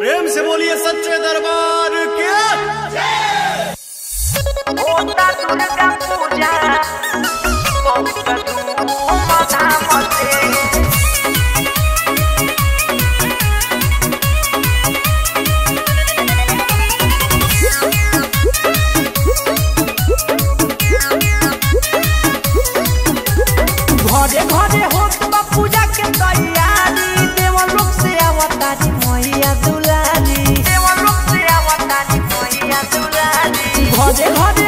प्रेम से बोलिए सच्चे दरबार के। पूजा। बाजे घर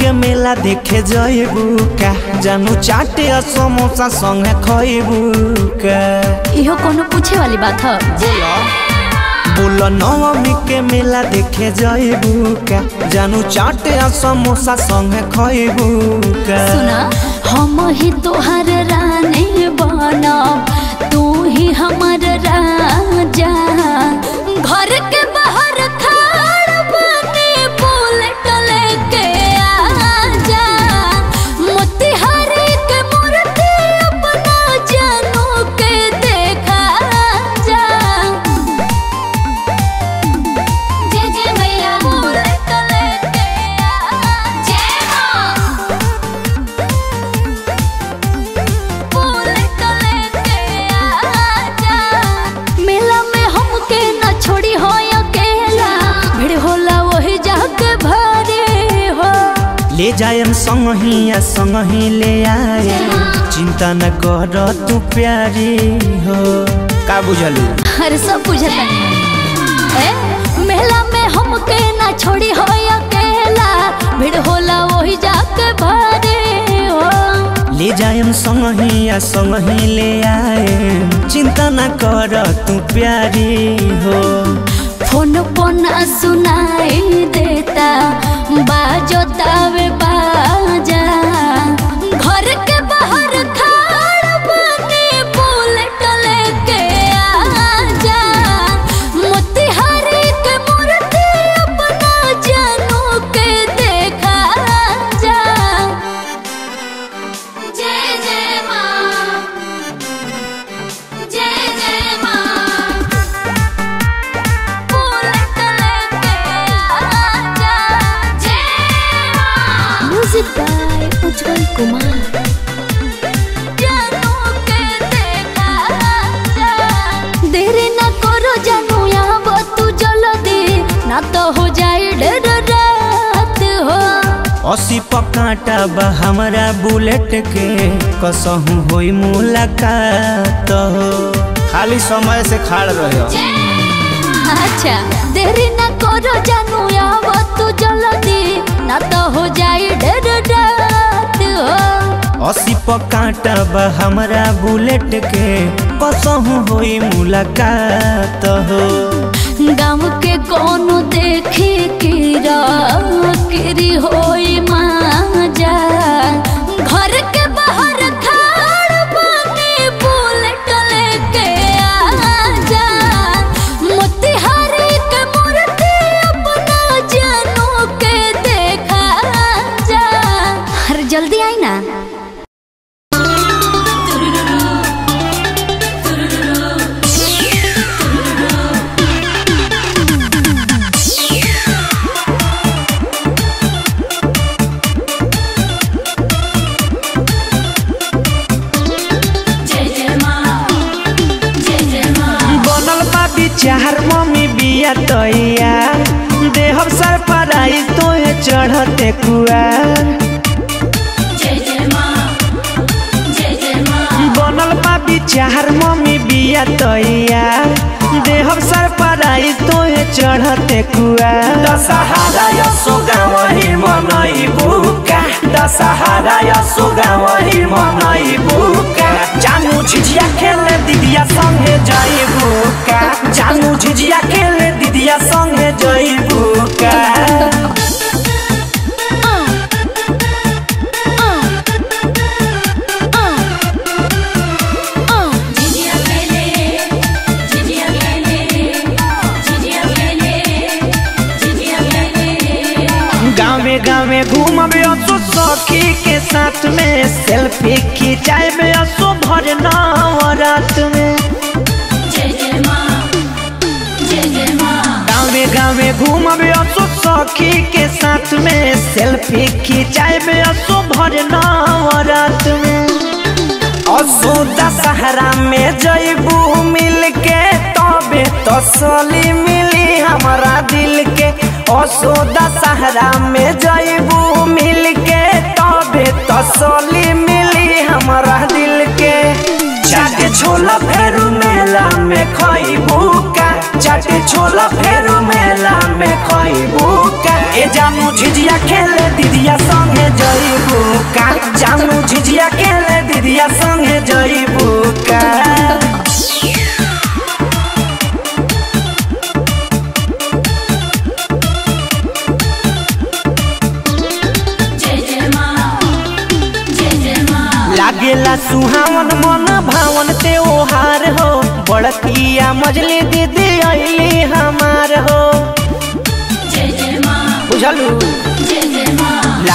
के मेला देखे जानू चाटे समोसा संगे खेबू कोनो पूछे वाली बात है। नवमी के मेला देखे का जानू चाटे समोसा संग सुना हम ही तोहर रानी बनब तू ही हम ले जायम संगिया संगी ले आए। चिंता न कर तू प्यारी हो। का बुझलू? हर सब बुझल मेला में हम के ना छोड़ी हो अकेला भीड़ होला वही जाके भरे हो। ले जायम संगी आ संगी ले आए। चिंता न कर तू प्यारी हो। फ़ोन फ़ोन सुनाई दे। बाजो तावे अस्सी पकाटा बा हमारा बुलेट के। कसहू होई मुलाकात। हो खाली समय से खाड़ रहे हो। अच्छा देरी न करो जानू यहाँ वो तू जल्दी। ना तो हो जाए डर रात हो। अस्सी पकाटा बा हमारा बुलेट के। कसहू होई मुलाकात हो। गाँव के कोनो देखे की किरी होई घर के बाहर खाड़ बने बुलेट के देखा जा। जल्दी आई ना? बा विचार मम्मी बिया तैया। देहब सर पराई तोहे चढ़ते कुआ। दशहरा यसो गावही मनई बुका दशहरा यसो गावही मनई बुका जानू झिझिया खेले दीदिया संगे जाई बुका जानू झिझिया खेले दीदिया संगे जाई बुका गाँवे घूमबे असो सखी के साथ में, सेल्फी खिंचाए असो भर नवरात में। गाँवे गाँवे घूमबे असो सखी के साथ में, सेल्फी खिंचाए असो भर नवरात में। असो दशहरा में जैबू मिल के तबे तसली मिली हमारा के दशहरा में जैबू मिल के तबे तसली मिली हमारा दिल के चाटे छोला फेरू मेला में खइबू का चाटे छोला फेरू मेला में खइबू का। ए जानू झिझिया खेले दीदिया संगे जइबू का जानू झिझिया खेले दीदिया संगे जइबू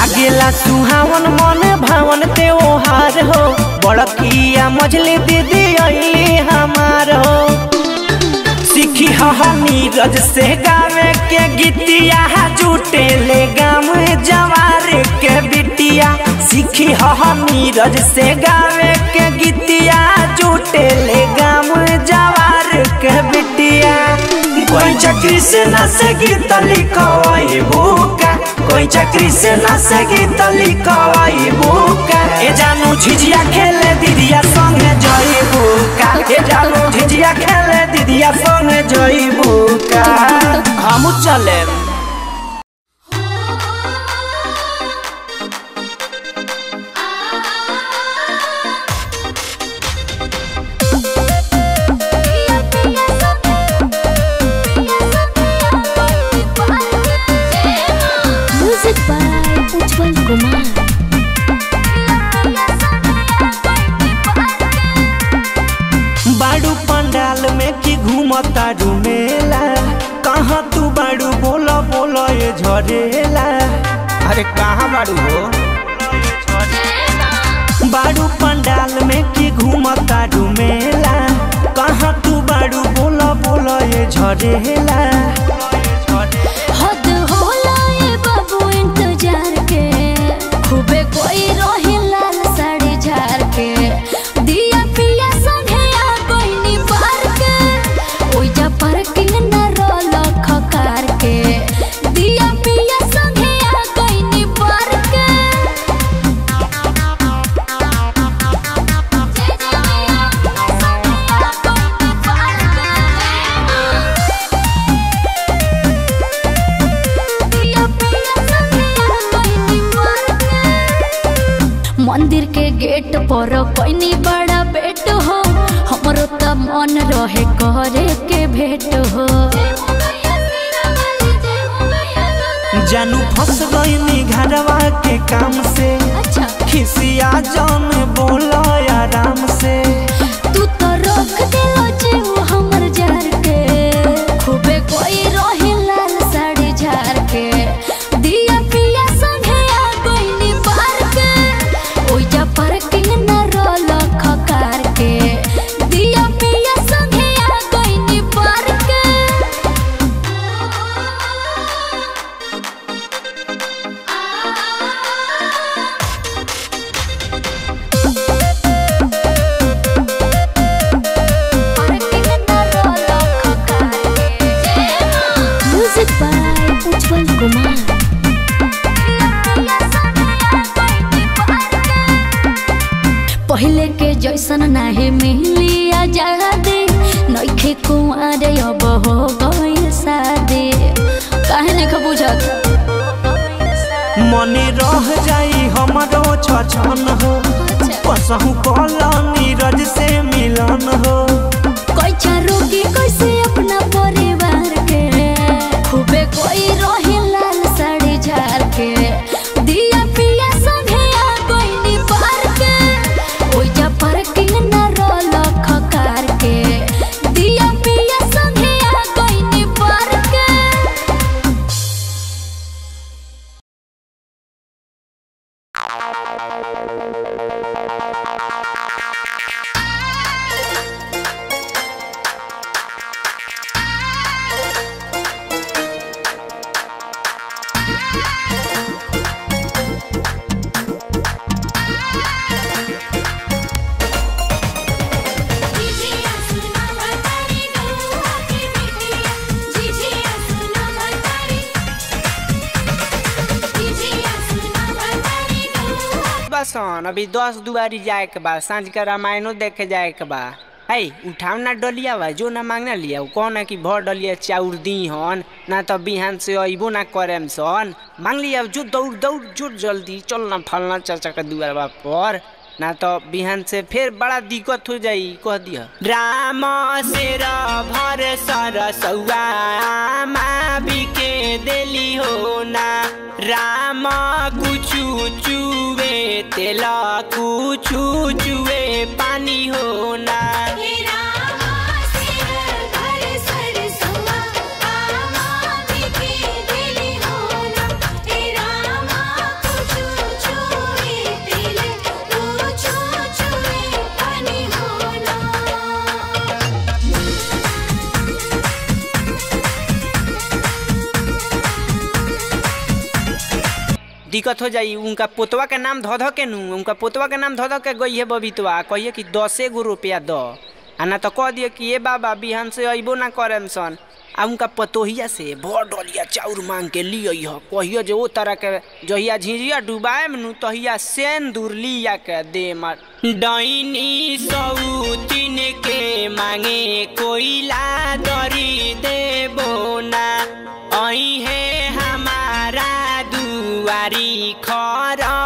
लागेला सुहावन मन भावन त्योहार हो। बड़किया मजली दीदी अली हमार हो। सीखी नीरज से गावे के गीतिया जुटे ले गाम जवार के बिटिया। सीखी नीरज से गावे के गीतिया जुटे ले गाम जवार के बिटिया। कोई चक्री से गीत लिखवाई भूका कोई चक्री से न से गीत लिखवाई भूका ए जानू झिझिया खेले दीदिया संगे जई भूका ए जानू झिझिया खेले दीदिया संगे जई भूका हम चले। कहाँ तू बाड़ू बोला बोला ये झरेला। अरे कहाँ बाड़ू हो? बाड़ू पंडाल में की घूमता डूमेला। कहाँ तू बाड़ू बोला बोला ये झरेला। जानू फंस गई घरवा के काम से। अच्छा। खिसिया जान बोल आराम से। तू तो रोक दे जीव रह जाई हमरो छछन हो। कसहु कला नीरज से मिलन हो। दस दुआरी जाए के बा साँझ के रामायणों देखे जाए के बा। है उठाव ना डलिया बा, जो ना मांगना लिया। कौन है कि भर डलिया, चाउर दी हन ना तो बिहान से अबो ना करेम सन। मांग लिया, जो दौड़ दौड़, जो जल्दी, चल ना, फलना चाचा के दुआर बा पर। ना तो बिहान से फिर बड़ा दिक्कत हो जाई, कह दिया। राम से भर सरसौआ आमा के दिली हो ना। राम कुछ चुवे तेल कुछ चुवे पानी दिक्कत हो जाई। उनका पोतवा के नाम धो के नू। उनका पोतवा के नाम धो के गई है बबीतवा। कहिए कि दसे गो रुपया दो। आ ना तो कह दिए कि ये बाबा, बिहान से अबो ना करेम सन। आ उनका पतोहिया से भर डलिया चाउर मांग के लिय ह कहियो जे ओ तरह के जहिया झिझिया डुबाएम नु, तहिया सेंदूर लिया के दे मार डैनी सौतीन के मांगे, कोइला दरी देबो ना। अहे हमारा दुआरी caught on.